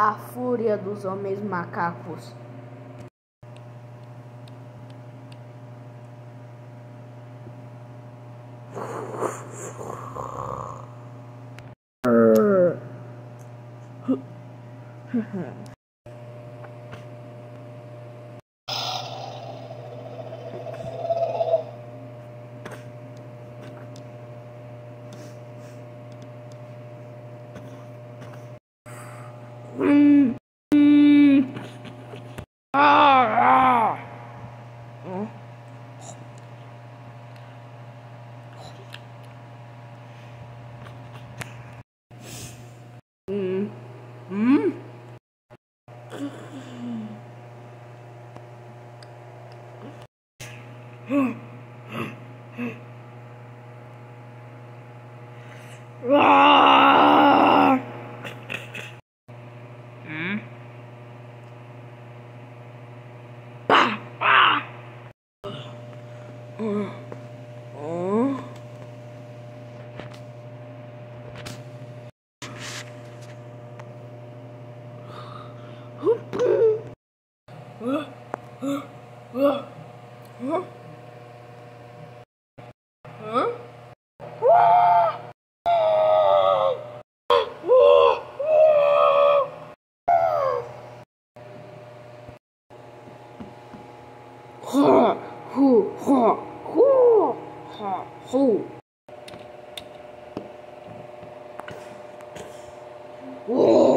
A fúria dos homens macacos. Mm. Mm. Mm. 嗯。嗯。嗯。嗯。嗯。Whoa.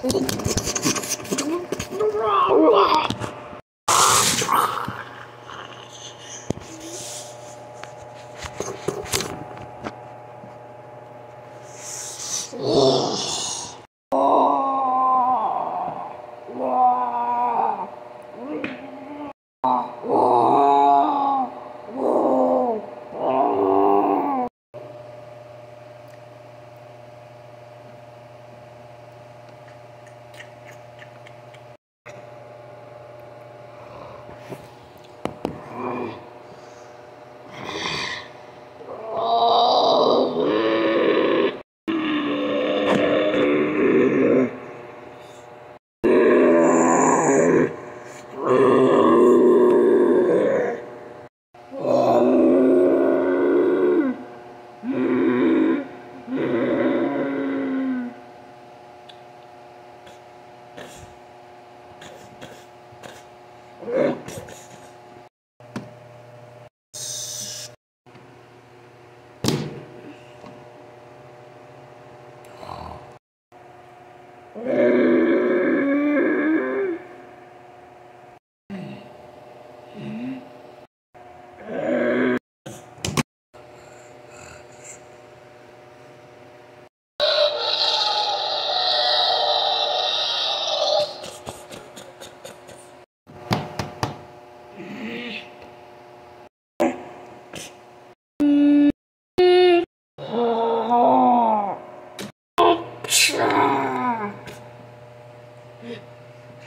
Oh.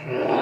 Yeah.